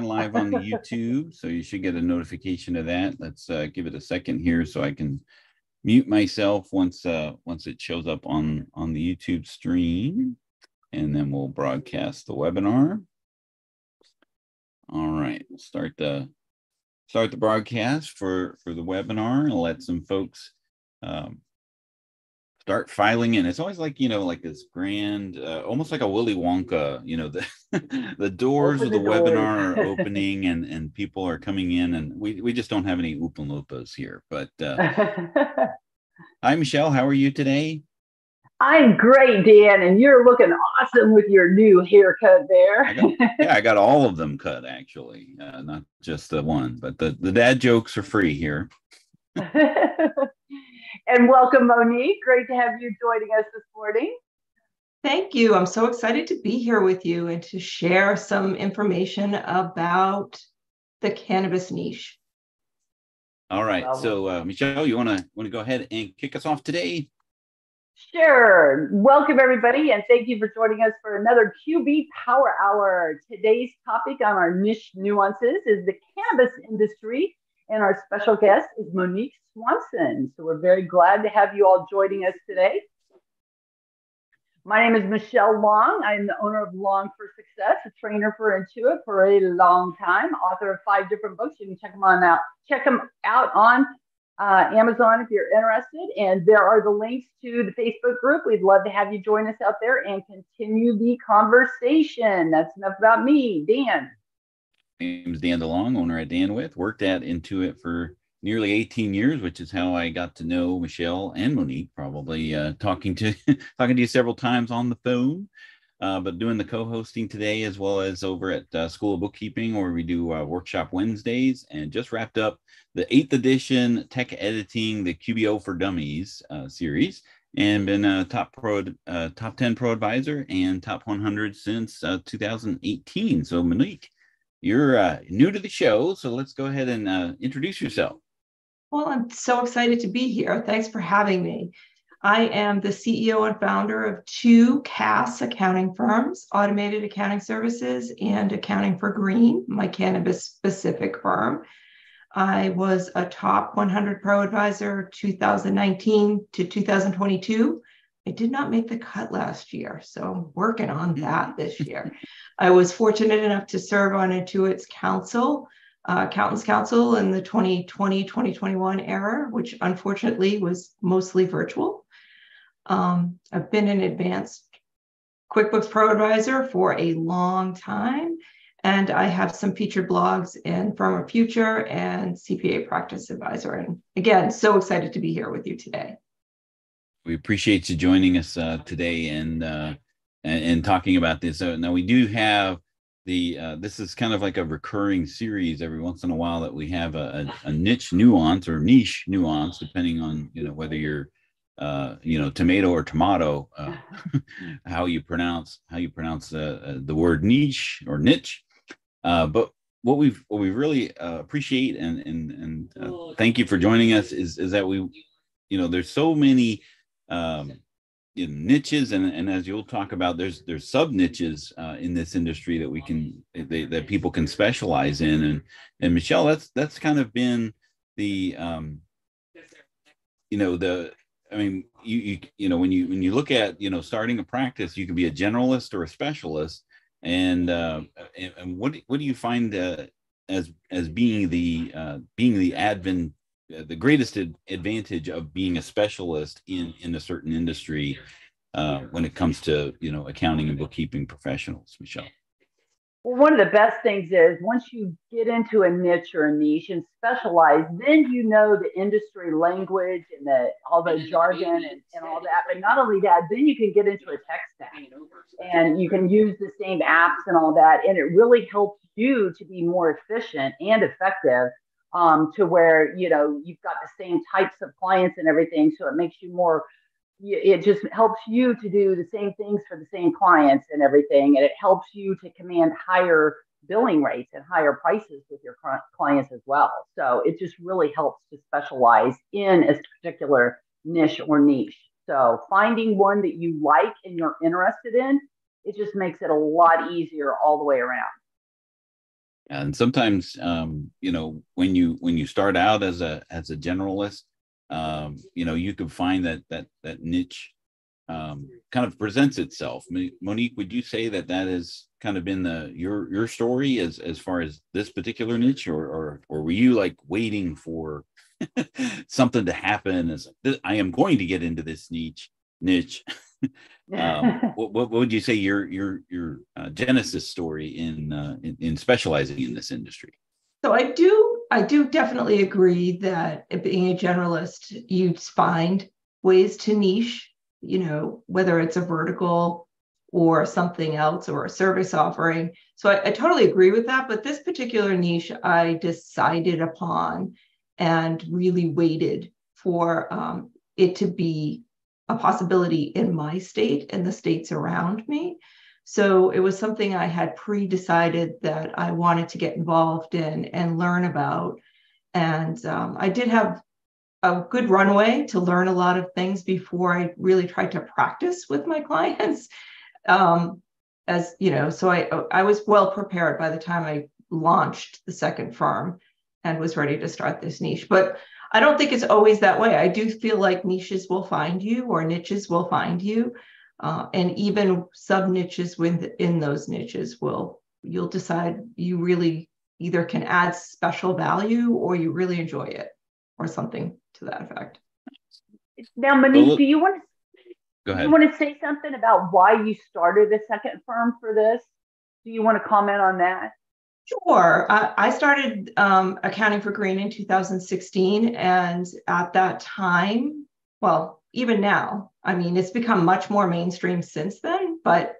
live on the YouTube, so you should get a notification of that. Let's uh, give it a second here so I can mute myself once uh, once it shows up on on the YouTube stream, and then we'll broadcast the webinar. All right, we'll start the start the broadcast for for the webinar and let some folks um, start filing in. It's always like you know, like this grand, uh, almost like a Willy Wonka. You know, the the doors Open of the, the webinar are opening, and and people are coming in, and we we just don't have any Oompa Loompas here. But uh, hi, Michelle. How are you today? I'm great, Dan, and you're looking awesome with your new haircut I got, there. yeah, I got all of them cut actually, uh, not just the one. But the the dad jokes are free here. And welcome, Monique. Great to have you joining us this morning. Thank you. I'm so excited to be here with you and to share some information about the cannabis niche. All right, Well- so uh, Michelle, you want to want to go ahead and kick us off today? Sure. Welcome, everybody, and thank you for joining us for another QB Power Hour. Today's topic on our niche nuances is the cannabis industry, and our special guest is Monique Swansen. So we're very glad to have you all joining us today. My name is Michelle Long. I'm the owner of Long for Success, a trainer for Intuit for a long time, author of five different books. You can check them on out. Check them out on uh, Amazon if you're interested. And there are the links to the Facebook group. We'd love to have you join us out there and continue the conversation. That's enough about me, Dan. Name is Dan DeLong, owner at Dan With. Worked at Intuit for nearly 18 years, which is how I got to know Michelle and Monique. Probably uh, talking to talking to you several times on the phone, uh, but doing the co-hosting today as well as over at uh, School of Bookkeeping, where we do uh, workshop Wednesdays, and just wrapped up the eighth edition Tech Editing, the QBO for Dummies uh, series. And been a top pro, uh, top 10 pro advisor and top 100 since uh, 2018. So Monique, you're uh, new to the show, so let's go ahead and uh, introduce yourself. Well, I'm so excited to be here. Thanks for having me. I am the CEO and founder of two CAS accounting firms, Automated Accounting Services and Accounting for Green, my cannabis specific firm. I was a top 100 pro advisor 2019 to 2022. I did not make the cut last year, so I'm working on that this year. I was fortunate enough to serve on Intuit's council, uh, Accountants Council in the 2020 2021 era, which unfortunately was mostly virtual. Um, I've been an advanced QuickBooks Pro Advisor for a long time, and I have some featured blogs in Firm of Future and CPA Practice Advisor. And again, so excited to be here with you today. We appreciate you joining us uh, today and, uh, and and talking about this. So now we do have the uh, this is kind of like a recurring series every once in a while that we have a, a, a niche nuance or niche nuance depending on you know whether you're uh, you know tomato or tomato uh, how you pronounce how you pronounce uh, uh, the word niche or niche. Uh, but what we've what we really uh, appreciate and and and uh, thank you for joining us is is that we you know there's so many um, niches and, and as you'll talk about there's there's sub niches uh, in this industry that we can they, that people can specialize in. And and michelle that's that's kind of been the um you know the i mean you you you know when you when you look at you know starting a practice you can be a generalist or a specialist. And uh and, and what what do you find uh, as as being the uh being the advent the greatest ad- advantage of being a specialist in in a certain industry uh, when it comes to you know accounting and bookkeeping professionals, Michelle. Well, one of the best things is once you get into a niche or a niche and specialize, then you know the industry language and the all the jargon and, and all that. But not only that, then you can get into a tech stack and you can use the same apps and all that. And it really helps you to be more efficient and effective um, to where, you know, you've got the same types of clients and everything. So it makes you more it just helps you to do the same things for the same clients and everything and it helps you to command higher billing rates and higher prices with your clients as well so it just really helps to specialize in a particular niche or niche so finding one that you like and you're interested in it just makes it a lot easier all the way around and sometimes um, you know when you when you start out as a as a generalist um, you know you can find that that that niche um, kind of presents itself. Monique would you say that that has kind of been the your your story as as far as this particular niche or or, or were you like waiting for something to happen? As i am going to get into this niche niche um, what, what, would you say your your your uh, genesis story in, uh, in, in specializing in this industry? So I do I do definitely agree that being a generalist, you find ways to niche. You know, whether it's a vertical or something else or a service offering. So I, I totally agree with that. But this particular niche, I decided upon and really waited for um, it to be a possibility in my state and the states around me. So it was something I had pre decided that I wanted to get involved in and learn about. And um, I did have a good runway to learn a lot of things before I really tried to practice with my clients. Um, as you know, so I I was well prepared by the time I launched the second firm and was ready to start this niche. But I don't think it's always that way. I do feel like niches will find you or niches will find you. Uh, and even sub niches within those niches will, you'll decide you really either can add special value or you really enjoy it or something to that effect. Now, Monique, do you want to Go ahead. You want to say something about why you started a second firm for this? Do you want to comment on that? Sure. I, I started um, accounting for Green in 2016. And at that time, well, even now, I mean, it's become much more mainstream since then. But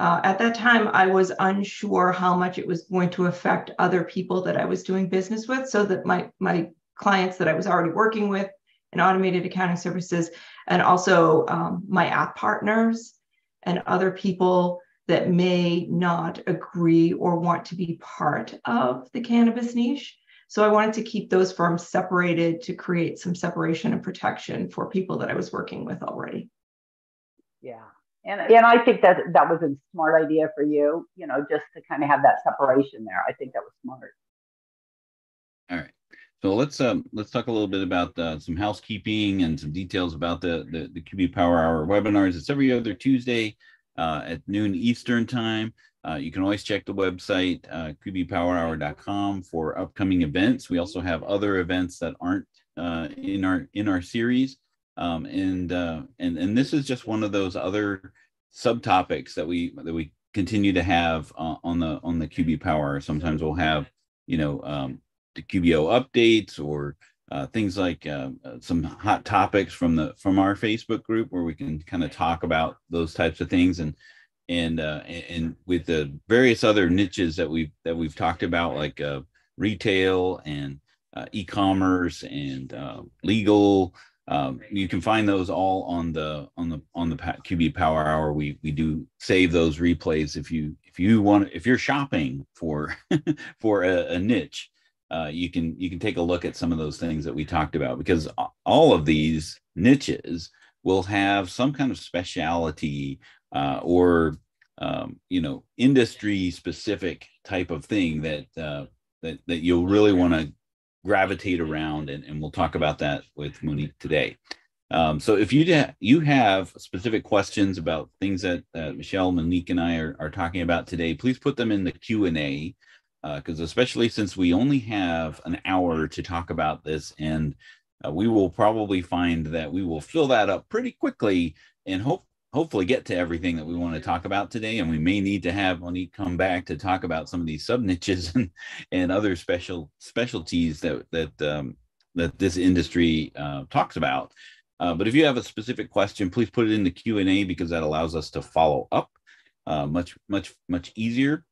uh, at that time, I was unsure how much it was going to affect other people that I was doing business with. So that my, my clients that I was already working with in automated accounting services, and also um, my app partners and other people that may not agree or want to be part of the cannabis niche. So I wanted to keep those firms separated to create some separation and protection for people that I was working with already. Yeah. And, and I think that that was a smart idea for you, you know, just to kind of have that separation there. I think that was smart. All right. So let's um, let's talk a little bit about uh, some housekeeping and some details about the, the the QB Power Hour webinars. It's every other Tuesday uh, at noon Eastern time. Uh, you can always check the website, uh, qbpowerhour.com for upcoming events. We also have other events that aren't uh, in our in our series, um, and uh, and and this is just one of those other subtopics that we that we continue to have uh, on the on the QB Power. Sometimes we'll have you know um, the QBO updates or uh, things like uh, uh, some hot topics from the from our Facebook group where we can kind of talk about those types of things and and uh, and with the various other niches that we've that we've talked about like uh, retail and uh, e-commerce and legal. Um, you can find those all on the on the on the QB Power Hour. We we do save those replays if you if you want if you're shopping for for a, a niche uh, you can you can take a look at some of those things that we talked about because all of these niches will have some kind of speciality uh, or um, you know industry specific type of thing that uh, that that you'll really want to gravitate around and, and we'll talk about that with Monique today. Um, so if you de- you have specific questions about things that, that Michelle, Monique, and I are, are talking about today, please put them in the Q and A because uh, especially since we only have an hour to talk about this, and uh, we will probably find that we will fill that up pretty quickly and hope hopefully get to everything that we want to talk about today. And we may need to have Monique come back to talk about some of these sub niches and, and other special specialties that that um, that this industry uh, talks about. Uh, but if you have a specific question, please put it in the Q and A because that allows us to follow up uh, much much much easier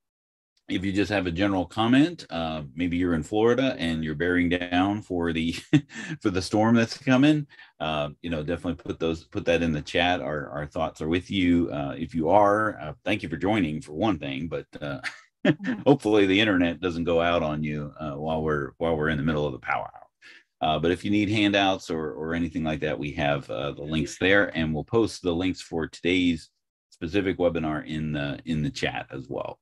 if you just have a general comment uh, maybe you're in florida and you're bearing down for the for the storm that's coming uh, you know definitely put those put that in the chat. Our, our thoughts are with you uh, if you are uh, thank you for joining for one thing but uh, hopefully the internet doesn't go out on you uh, while we're while we're in the middle of the power hour. But if you need handouts or or anything like that we have the links there and we'll post the links for today's specific webinar in the in the chat as well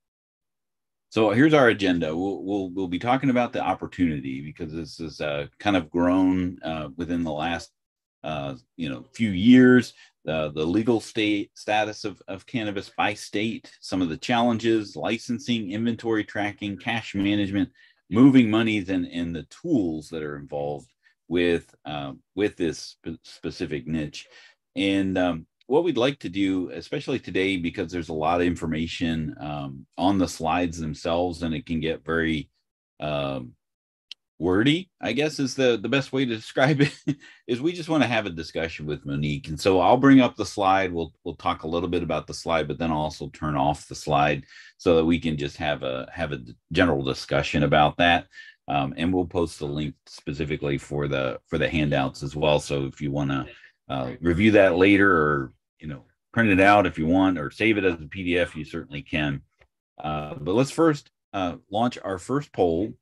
So here's our agenda. We'll we'll we'll be talking about the opportunity because this is uh, kind of grown uh, within the last uh, you know few years. The the legal state status of, of cannabis by state, some of the challenges, licensing, inventory tracking, cash management, moving monies, and and the tools that are involved with uh, with this specific niche. And um, what we'd like to do, especially today, because there's a lot of information um, on the slides themselves, and it can get very um, wordy. I guess is the the best way to describe it. is we just want to have a discussion with Monique, and so I'll bring up the slide. We'll we'll talk a little bit about the slide, but then I'll also turn off the slide so that we can just have a have a general discussion about that. Um, and we'll post the link specifically for the for the handouts as well. So if you want to uh, review that later or you know print it out if you want or save it as a pdf you certainly can. Uh, but let's first uh, launch our first poll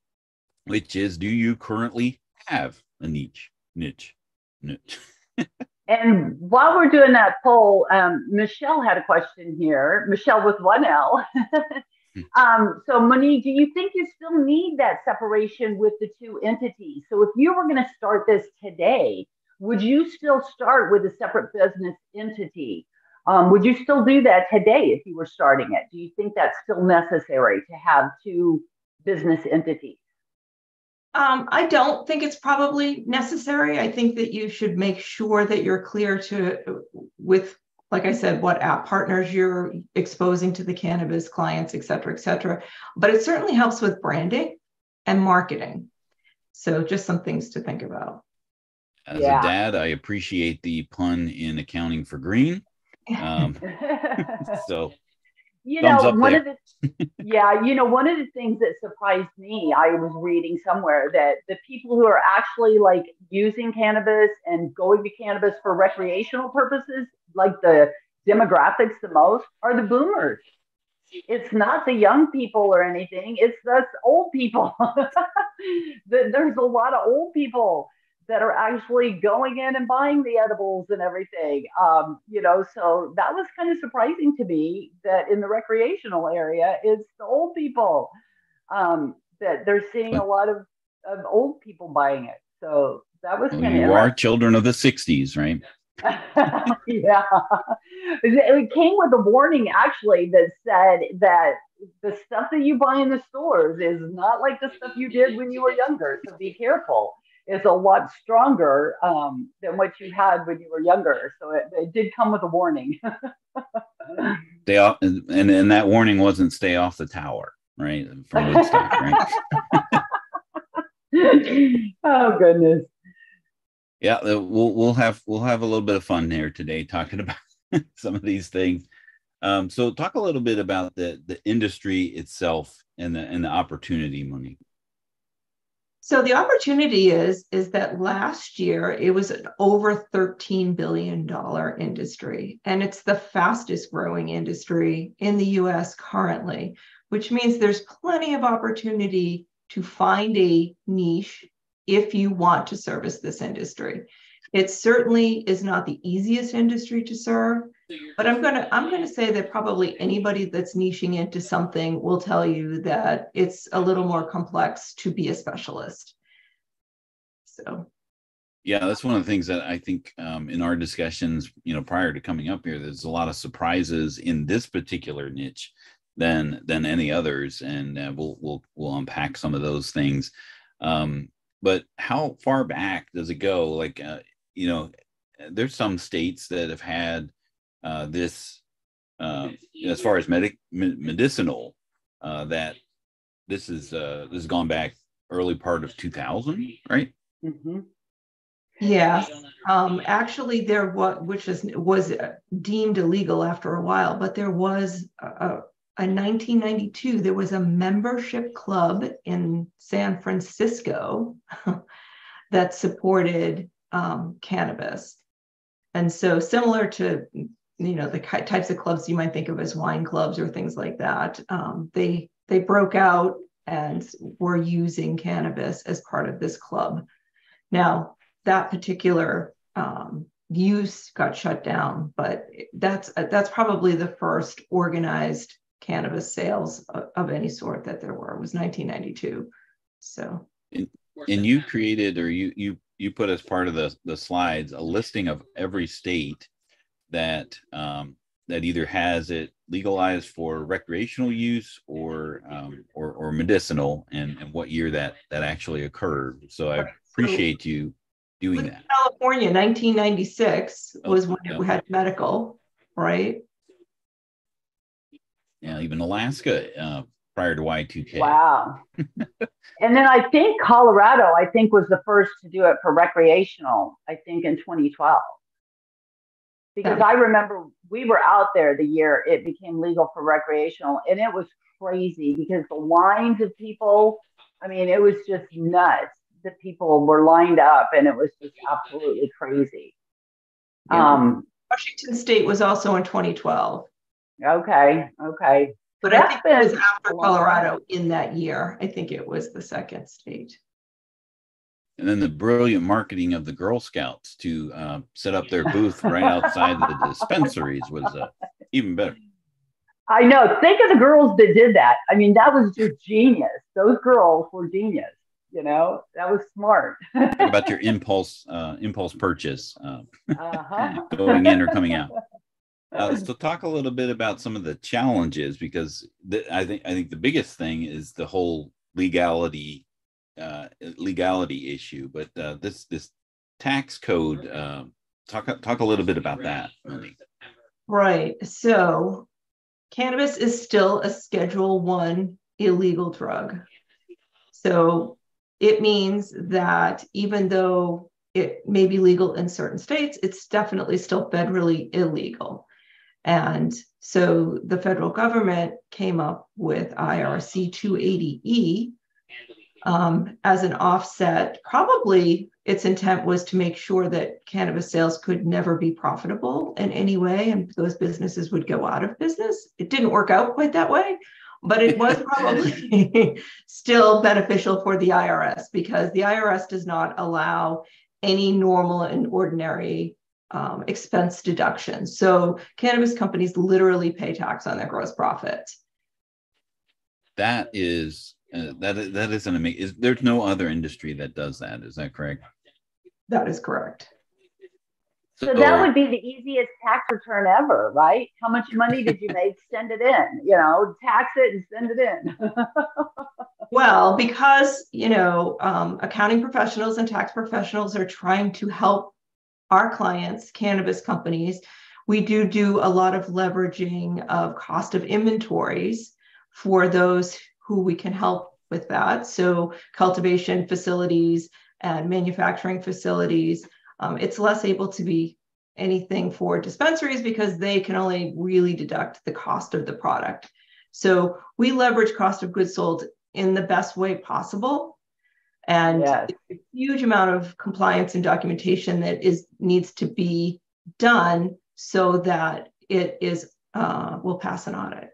which is do you currently have a niche niche niche? And while we're doing that poll um, michelle had a question here michelle with one l. Hmm. um, so monique do you think you still need that separation with the two entities? So if you were going to start this today would you still start with a separate business entity? Um, would you still do that today if you were starting it? Do you think that's still necessary to have two business entities? Um, I don't think it's probably necessary. I think that you should make sure that you're clear to with, like I said, what app partners you're exposing to the cannabis clients, et cetera, et cetera. But it certainly helps with branding and marketing. So just some things to think about as yeah. a dad, I appreciate the pun in accounting for green. Um, so, you know, one there. of the yeah, you know, one of the things that surprised me, I was reading somewhere that the people who are actually like using cannabis and going to cannabis for recreational purposes, like the demographics the most, are the boomers. It's not the young people or anything. It's us old people. There's a lot of old people that are actually going in and buying the edibles and everything. Um, you know, so that was kind of surprising to me that in the recreational area, it's the old people um, that they're seeing a lot of, of old people buying it. So that was kind well, of. You are children of the 60s, right? yeah. It came with a warning actually that said that the stuff that you buy in the stores is not like the stuff you did when you were younger. So be careful is a lot stronger um, than what you had when you were younger. So it, it did come with a warning. stay off, and, and that warning wasn't stay off the tower, right? From Woodstock, right? oh goodness. Yeah, we'll we'll have we'll have a little bit of fun here today talking about some of these things. Um, so talk a little bit about the the industry itself and the and the opportunity, Monique. So the opportunity is is that last year it was an over 13 billion dollar industry and it's the fastest growing industry in the US currently, which means there's plenty of opportunity to find a niche if you want to service this industry. It certainly is not the easiest industry to serve, but I'm going to I'm going to say that probably anybody that's niching into something will tell you that it's a little more complex to be a specialist. So yeah, that's one of the things that I think um, in our discussions, you know, prior to coming up here, there's a lot of surprises in this particular niche than than any others, and uh, we'll we'll we'll unpack some of those things. Um, but how far back does it go? Like, uh, you know, there's some states that have had uh, this uh, as far as medic medicinal uh, that this is uh, this has gone back early part of 2000, right? Mm-hmm. Yeah, um, actually, there was which is was deemed illegal after a while, but there was a, a 1992 there was a membership club in San Francisco that supported um, cannabis. And so, similar to you know the types of clubs you might think of as wine clubs or things like that, um, they they broke out and were using cannabis as part of this club. Now, that particular um, use got shut down, but that's that's probably the first organized cannabis sales of, of any sort that there were. It was 1992. So, and, and you created or you you you put as part of the the slides a listing of every state that um, that either has it legalized for recreational use or um, or, or medicinal, and, and what year that that actually occurred. So I appreciate you doing that. California, 1996 was when yeah. we had medical, right? Yeah, even Alaska uh, prior to Y2K. Wow. and then I think Colorado, I think, was the first to do it for recreational, I think in 2012 because I remember we were out there the year it became legal for recreational, and it was crazy because the lines of people, I mean, it was just nuts. The people were lined up, and it was just absolutely crazy. Yeah. Um, Washington State was also in 2012. Okay, okay. But I think it was after Colorado in that year. I think it was the second state and then the brilliant marketing of the Girl Scouts to uh, set up their booth right outside the dispensaries was uh, even better. I know. Think of the girls that did that. I mean, that was just genius. Those girls were genius. You know, that was smart. about your impulse uh, impulse purchase uh, uh-huh. going in or coming out. Uh, so talk a little bit about some of the challenges because the, I think I think the biggest thing is the whole legality uh, legality issue, but uh, this this tax code uh, talk talk a little bit about that. Right. So, cannabis is still a Schedule One illegal drug. So it means that even though it may be legal in certain states, it's definitely still federally illegal. And so the federal government came up with IRC 280E, um, as an offset. Probably its intent was to make sure that cannabis sales could never be profitable in any way and those businesses would go out of business. It didn't work out quite that way, but it was probably still beneficial for the IRS because the IRS does not allow any normal and ordinary um, expense deductions. So cannabis companies literally pay tax on their gross profit. That is uh, that that is an amazing. Is, there's no other industry that does that. Is that correct? That is correct. So, so that would be the easiest tax return ever, right? How much money did you make? Send it in. You know, tax it and send it in. well, because you know, um, accounting professionals and tax professionals are trying to help our clients, cannabis companies. We do do a lot of leveraging of cost of inventories for those who we can help with that. So, cultivation facilities and manufacturing facilities. Um, it's less able to be anything for dispensaries because they can only really deduct the cost of the product. So, we leverage cost of goods sold in the best way possible. And yes. a huge amount of compliance and documentation that is needs to be done so that it is uh, will pass an audit.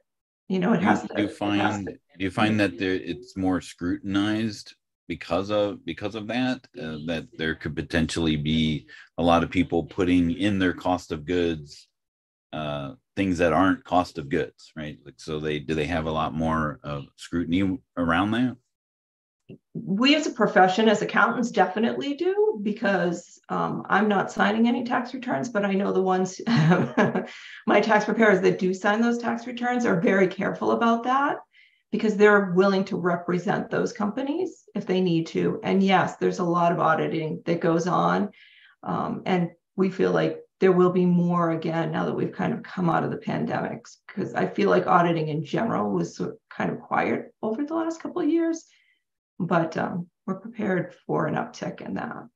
You know, it has you, to. You find do you find that there, it's more scrutinized because of because of that uh, that there could potentially be a lot of people putting in their cost of goods uh, things that aren't cost of goods right? Like so they do they have a lot more uh, scrutiny around that? We as a profession as accountants definitely do because um, i'm not signing any tax returns but i know the ones my tax preparers that do sign those tax returns are very careful about that because they're willing to represent those companies if they need to. And yes, there's a lot of auditing that goes on. Um, and we feel like there will be more again now that we've kind of come out of the pandemics, because I feel like auditing in general was kind of quiet over the last couple of years. But um, we're prepared for an uptick in that.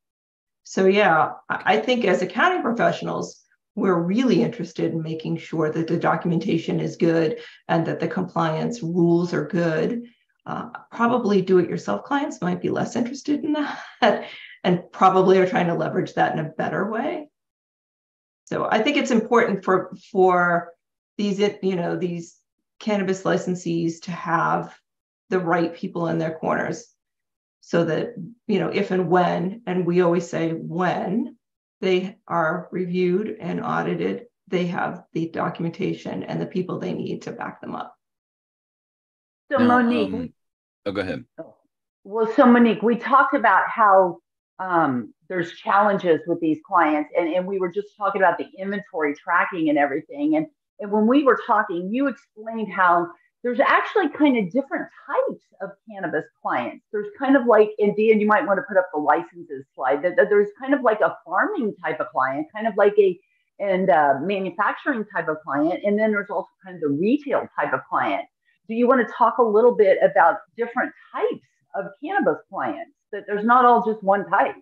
So, yeah, I think as accounting professionals, we're really interested in making sure that the documentation is good and that the compliance rules are good. Uh, probably do it yourself clients might be less interested in that and probably are trying to leverage that in a better way. So I think it's important for for these you know these cannabis licensees to have the right people in their corners so that you know if and when and we always say when they are reviewed and audited. They have the documentation and the people they need to back them up. So now, Monique, um, oh, go ahead. Well, so Monique, we talked about how um, there's challenges with these clients, and, and we were just talking about the inventory tracking and everything. And, and when we were talking, you explained how there's actually kind of different types of cannabis clients. There's kind of like, and Dan, you might want to put up the licenses slide. That, there's kind of like a farming type of client, kind of like a and uh, manufacturing type of client, and then there's also kind of the retail type of client. Do you want to talk a little bit about different types of cannabis clients? That there's not all just one type.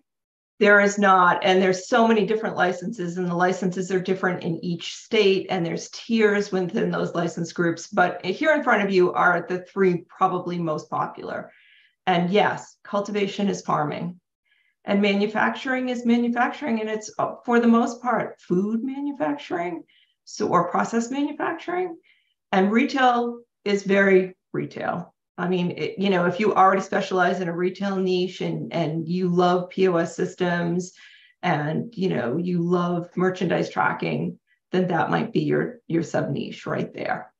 There is not. And there's so many different licenses, and the licenses are different in each state, and there's tiers within those license groups. But here in front of you are the three probably most popular. And yes, cultivation is farming, and manufacturing is manufacturing, and it's uh, for the most part food manufacturing, so or process manufacturing. And retail is very retail. I mean, it, you know, if you already specialize in a retail niche and and you love POS systems and you know you love merchandise tracking, then that might be your your sub niche right there.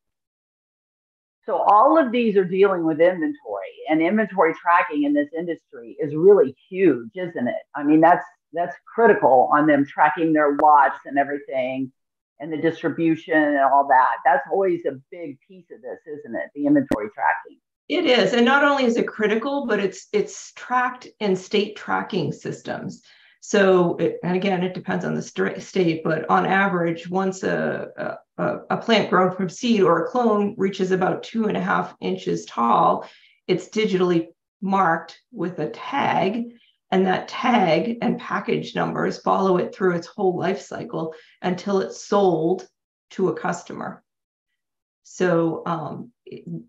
So all of these are dealing with inventory and inventory tracking in this industry is really huge, isn't it? I mean, that's that's critical on them tracking their lots and everything and the distribution and all that. That's always a big piece of this, isn't it? The inventory tracking. It is, and not only is it critical, but it's it's tracked in state tracking systems. So, it, and again, it depends on the st- state, but on average, once a, a, a plant grown from seed or a clone reaches about two and a half inches tall, it's digitally marked with a tag, and that tag and package numbers follow it through its whole life cycle until it's sold to a customer. So um,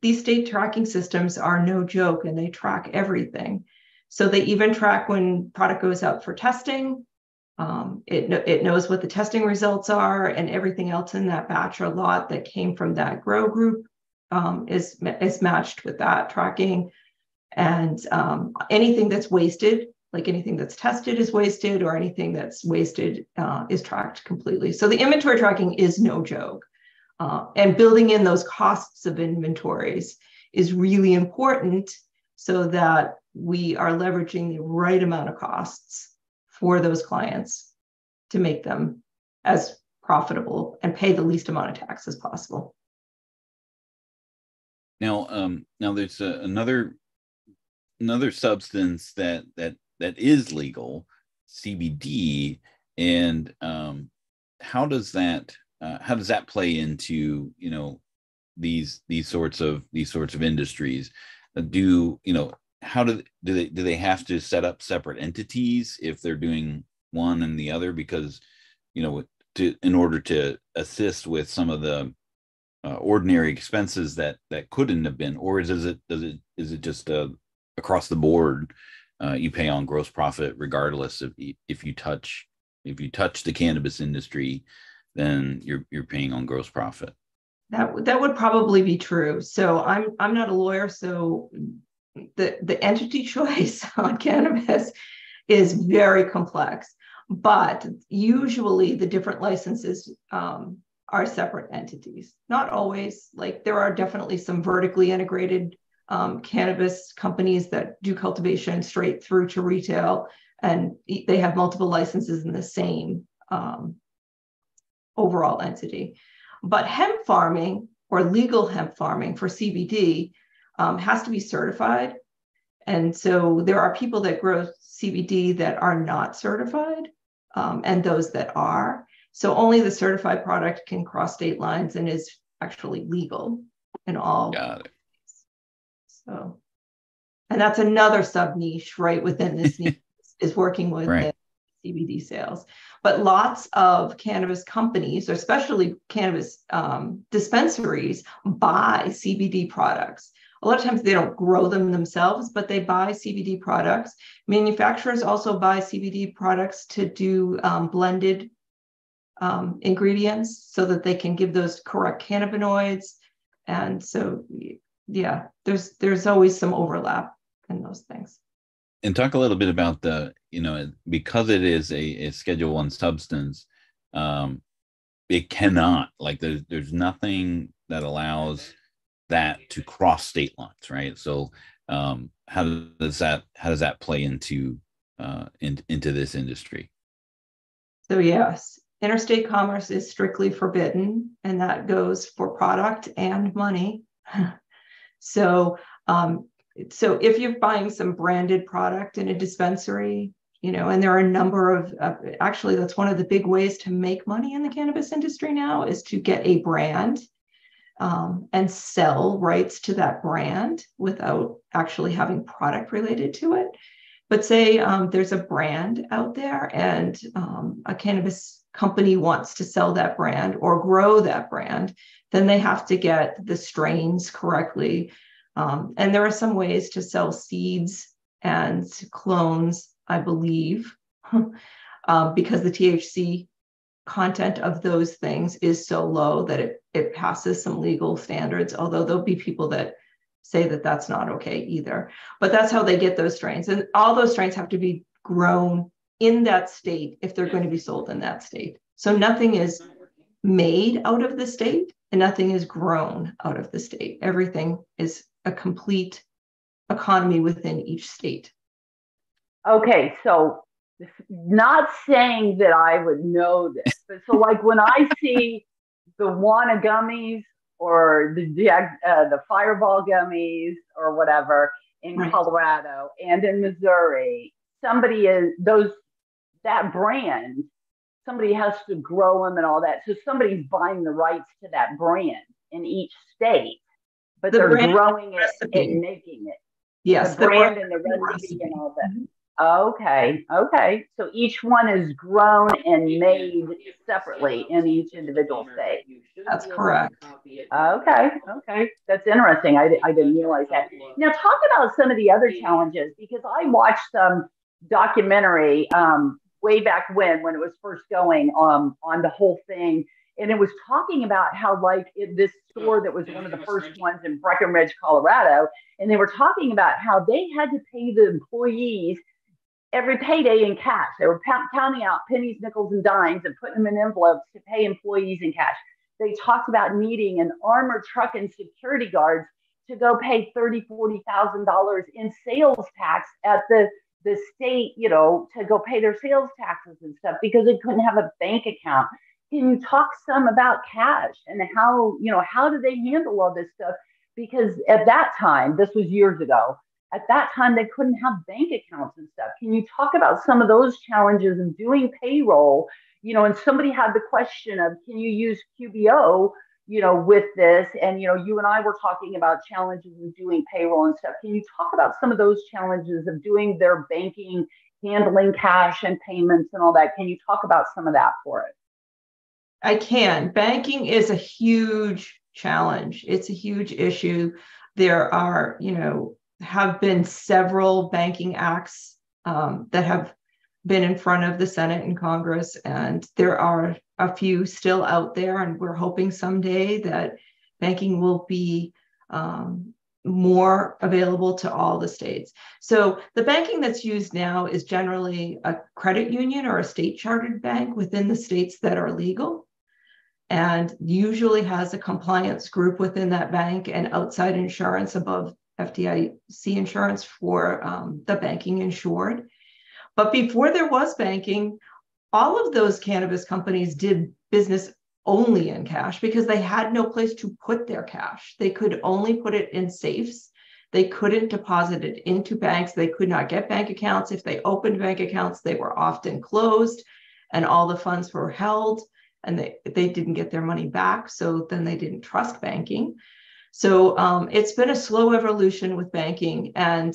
these state tracking systems are no joke and they track everything. So they even track when product goes out for testing. Um, it, it knows what the testing results are and everything else in that batch or lot that came from that grow group um, is, is matched with that tracking. And um, anything that's wasted, like anything that's tested is wasted or anything that's wasted uh, is tracked completely. So the inventory tracking is no joke. Uh, and building in those costs of inventories is really important so that we are leveraging the right amount of costs for those clients to make them as profitable and pay the least amount of tax as possible. Now, um, now there's a, another another substance that that that is legal, CBD, and um, how does that uh, how does that play into you know these these sorts of these sorts of industries? Uh, do you know how do do they do they have to set up separate entities if they're doing one and the other? Because you know to in order to assist with some of the uh, ordinary expenses that that couldn't have been or is, is it does it is it just uh, across the board uh, you pay on gross profit regardless of if you touch if you touch the cannabis industry then you're you're paying on gross profit. That that would probably be true. So I'm I'm not a lawyer, so the the entity choice on cannabis is very complex. But usually the different licenses um, are separate entities. Not always. Like there are definitely some vertically integrated um, cannabis companies that do cultivation straight through to retail, and they have multiple licenses in the same um, overall entity. But hemp farming or legal hemp farming for CBD um, has to be certified. And so there are people that grow CBD that are not certified um, and those that are. So only the certified product can cross state lines and is actually legal in all. Got it. So, and that's another sub niche right within this niche is working with right. CBD sales. But lots of cannabis companies, or especially cannabis um, dispensaries, buy CBD products. A lot of times they don't grow them themselves, but they buy CBD products. Manufacturers also buy CBD products to do um, blended um, ingredients so that they can give those correct cannabinoids. And so, yeah, there's there's always some overlap in those things and talk a little bit about the you know because it is a, a schedule one substance um it cannot like there's there's nothing that allows that to cross state lines, right? So um, how does that how does that play into uh, in, into this industry? So yes, interstate commerce is strictly forbidden, and that goes for product and money. so um, so if you're buying some branded product in a dispensary you know and there are a number of uh, actually that's one of the big ways to make money in the cannabis industry now is to get a brand um, and sell rights to that brand without actually having product related to it. But say um, there's a brand out there and um, a cannabis company wants to sell that brand or grow that brand then they have to get the strains correctly. Um, and there are some ways to sell seeds and clones I believe, um, because the THC content of those things is so low that it, it passes some legal standards, although there'll be people that say that that's not okay either. But that's how they get those strains. And all those strains have to be grown in that state if they're going to be sold in that state. So nothing is made out of the state and nothing is grown out of the state. Everything is a complete economy within each state. Okay, so not saying that I would know this, but so like when I see the Wana gummies or the uh, the Fireball gummies or whatever in right. Colorado and in Missouri, somebody is those that brand. Somebody has to grow them and all that. So somebody's buying the rights to that brand in each state, but the they're growing it and making it. Yes, the, the brand and the recipe, recipe and all that. Mm-hmm. Okay, okay. So each one is grown and made separately in each individual state. That's correct. Okay, okay. That's interesting. I, I didn't realize that. Now, talk about some of the other challenges because I watched some documentary um, way back when, when it was first going um, on the whole thing. And it was talking about how, like, it, this store that was one of the first ones in Breckenridge, Colorado, and they were talking about how they had to pay the employees every payday in cash. They were counting out pennies, nickels, and dimes and putting them in envelopes to pay employees in cash. They talked about needing an armored truck and security guards to go pay thirty, forty thousand dollars in sales tax at the the state, you know, to go pay their sales taxes and stuff because they couldn't have a bank account. Can you talk some about cash and how, you know, how do they handle all this stuff? Because at that time, this was years ago, at that time they couldn't have bank accounts and stuff. Can you talk about some of those challenges in doing payroll? You know and somebody had the question of can you use qbo you know with this? And you know you and i were talking about challenges in doing payroll and stuff. Can you talk about some of those challenges of doing their banking handling cash and payments and all that? Can you talk about some of that for it i can. Banking is a huge challenge. It's a huge issue. There are you know have been several banking acts um, that have been in front of the Senate and Congress, and there are a few still out there. And we're hoping someday that banking will be um, more available to all the states. So the banking that's used now is generally a credit union or a state chartered bank within the states that are legal and usually has a compliance group within that bank and outside insurance above FDIC insurance for um, the banking insured. But before there was banking, all of those cannabis companies did business only in cash because they had no place to put their cash. They could only put it in safes. They couldn't deposit it into banks. They could not get bank accounts. If they opened bank accounts, they were often closed and all the funds were held and they, they didn't get their money back. So then they didn't trust banking. So um, it's been a slow evolution with banking. And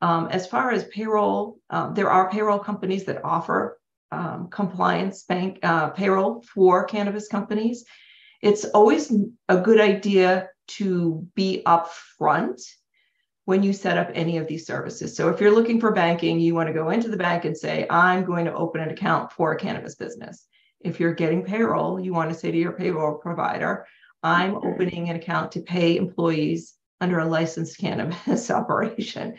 um, as far as payroll, um, there are payroll companies that offer um, compliance bank uh, payroll for cannabis companies. It's always a good idea to be upfront when you set up any of these services. So if you're looking for banking, you want to go into the bank and say, I'm going to open an account for a cannabis business. If you're getting payroll, you want to say to your payroll provider, I'm opening an account to pay employees under a licensed cannabis operation.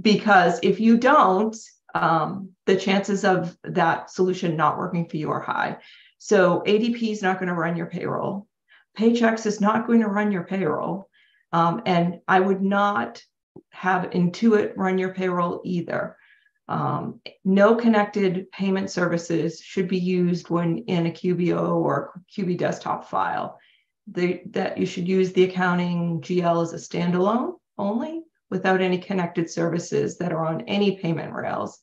Because if you don't, um, the chances of that solution not working for you are high. So ADP is not going to run your payroll. Paychex is not going to run your payroll. Um, and I would not have Intuit run your payroll either. Um, no connected payment services should be used when in a QBO or QB desktop file. The, that you should use the accounting GL as a standalone only without any connected services that are on any payment rails.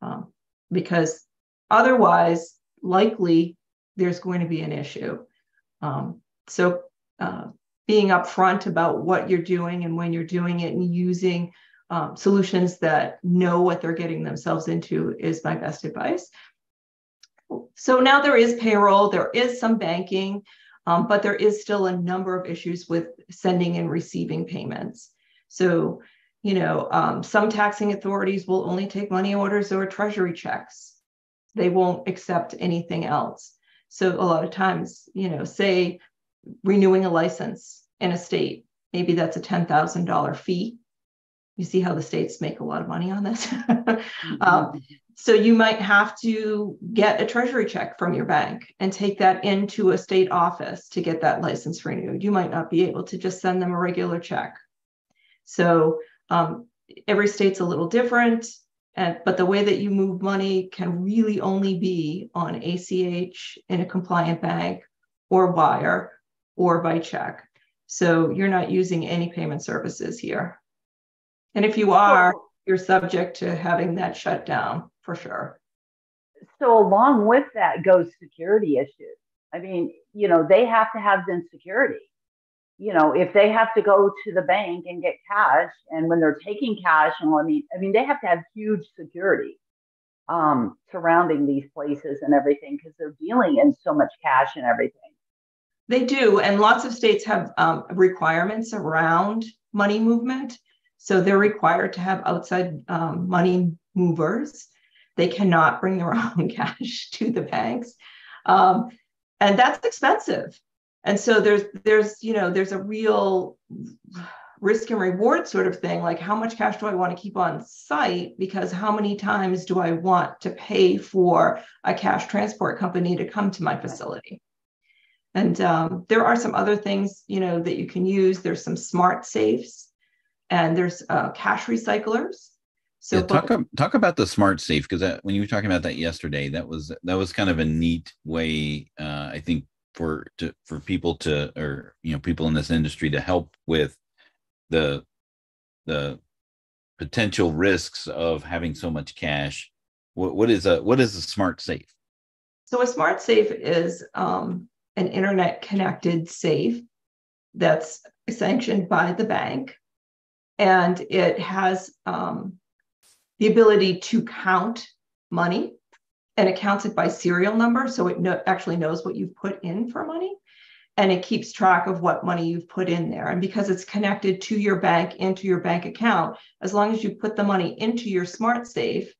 Um, because otherwise, likely there's going to be an issue. Um, so, uh, being upfront about what you're doing and when you're doing it and using um, solutions that know what they're getting themselves into is my best advice. So now there is payroll, there is some banking, um, but there is still a number of issues with sending and receiving payments. So, you know, um, some taxing authorities will only take money orders or treasury checks. They won't accept anything else. So a lot of times, you know, say renewing a license in a state, maybe that's a $10,000 fee you see how the states make a lot of money on this. mm-hmm. um, so you might have to get a treasury check from your bank and take that into a state office to get that license renewed. You might not be able to just send them a regular check. So um, every state's a little different, and, but the way that you move money can really only be on ACH in a compliant bank or wire or by check. So you're not using any payment services here. And if you are, you're subject to having that shut down for sure. So, along with that goes security issues. I mean, you know, they have to have then security. You know, if they have to go to the bank and get cash, and when they're taking cash, and I mean, I mean, they have to have huge security um, surrounding these places and everything because they're dealing in so much cash and everything. They do, and lots of states have um, requirements around money movement. So they're required to have outside um, money movers. They cannot bring their own cash to the banks. Um, and that's expensive. And so there's there's you know there's a real risk and reward sort of thing like how much cash do I want to keep on site because how many times do I want to pay for a cash transport company to come to my facility? And um, there are some other things you know that you can use. There's some smart safes and there's uh, cash recyclers. So yeah, talk talk about the smart safe because when you were talking about that yesterday, that was that was kind of a neat way, uh, I think, for to for people to or you know people in this industry to help with the the potential risks of having so much cash. What what is a what is a smart safe? So a smart safe is um, an internet connected safe that's sanctioned by the bank and it has um, the ability to count money and it counts it by serial number so it no- actually knows what you've put in for money and it keeps track of what money you've put in there and because it's connected to your bank into your bank account as long as you put the money into your smart safe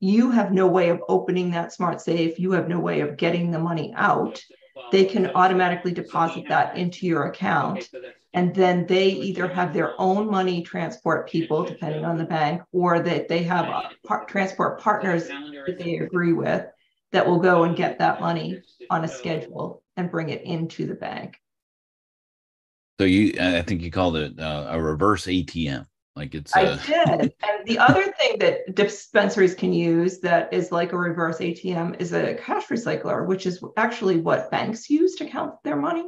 you have no way of opening that smart safe you have no way of getting the money out they can automatically deposit that into your account. And then they either have their own money transport people, depending on the bank, or that they have par- transport partners that they agree with that will go and get that money on a schedule and bring it into the bank. So you, I think you called it uh, a reverse ATM. Like it's. I uh, did. And the other thing that dispensaries can use that is like a reverse ATM is a cash recycler, which is actually what banks use to count their money.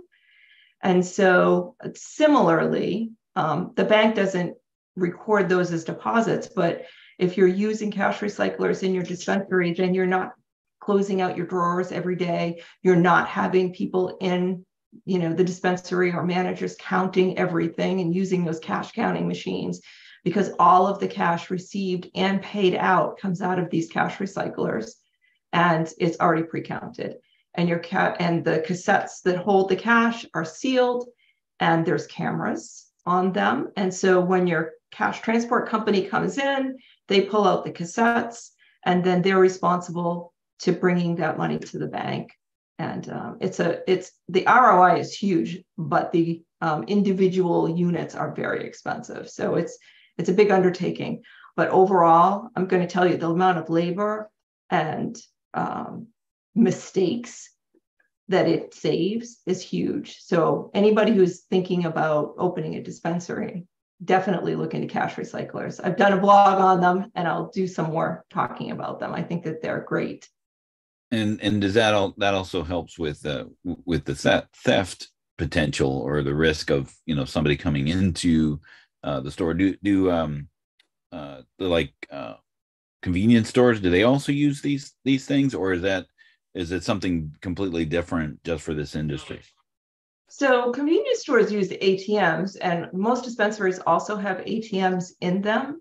And so, similarly, um, the bank doesn't record those as deposits, but if you're using cash recyclers in your dispensary, then you're not closing out your drawers every day. You're not having people in you know the dispensary or managers counting everything and using those cash counting machines because all of the cash received and paid out comes out of these cash recyclers and it's already pre-counted and your cat and the cassettes that hold the cash are sealed and there's cameras on them and so when your cash transport company comes in they pull out the cassettes and then they're responsible to bringing that money to the bank and um, it's a it's the ROI is huge, but the um, individual units are very expensive. So it's it's a big undertaking. But overall, I'm going to tell you the amount of labor and um, mistakes that it saves is huge. So anybody who's thinking about opening a dispensary, definitely look into cash recyclers. I've done a blog on them and I'll do some more talking about them. I think that they're great. And and does that all that also helps with uh with the theft potential or the risk of you know somebody coming into uh, the store? Do do um uh the like uh convenience stores do they also use these these things or is that is it something completely different just for this industry? So convenience stores use ATMs, and most dispensaries also have ATMs in them.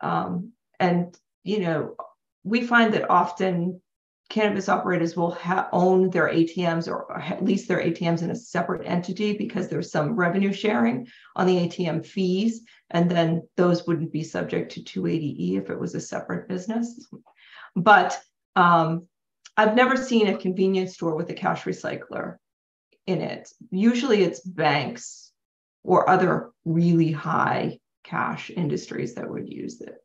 Um, and you know, we find that often cannabis operators will ha- own their ATMs or at least their ATMs in a separate entity because there's some revenue sharing on the ATM fees, and then those wouldn't be subject to 280E if it was a separate business. But um, I've never seen a convenience store with a cash recycler in it. Usually it's banks or other really high cash industries that would use it.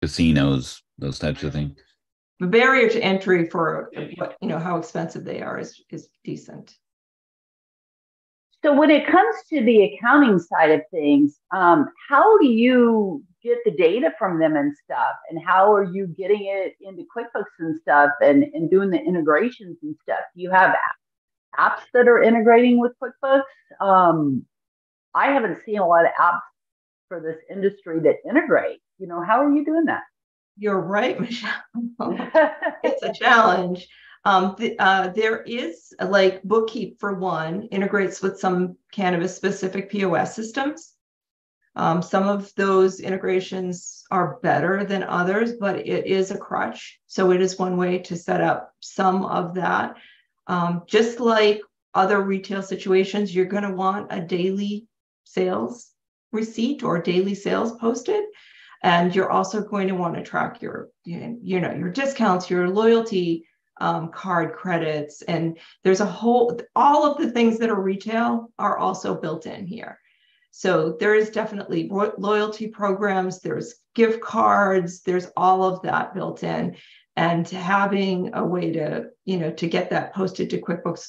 Casinos, those types of things. The barrier to entry for what you know how expensive they are is is decent. So when it comes to the accounting side of things, um, how do you get the data from them and stuff? And how are you getting it into QuickBooks and stuff and, and doing the integrations and stuff? Do you have apps that are integrating with QuickBooks? Um, I haven't seen a lot of apps for this industry that integrate. You know, how are you doing that? You're right, Michelle. it's a challenge. Um, uh, there is like Bookkeep for one integrates with some cannabis specific POS systems. Um, some of those integrations are better than others, but it is a crutch. So it is one way to set up some of that. Um, just like other retail situations, you're going to want a daily sales receipt or daily sales posted. And you're also going to want to track your, you know, your discounts, your loyalty um, card credits, and there's a whole, all of the things that are retail are also built in here. So there is definitely loyalty programs, there's gift cards, there's all of that built in. And having a way to, you know, to get that posted to QuickBooks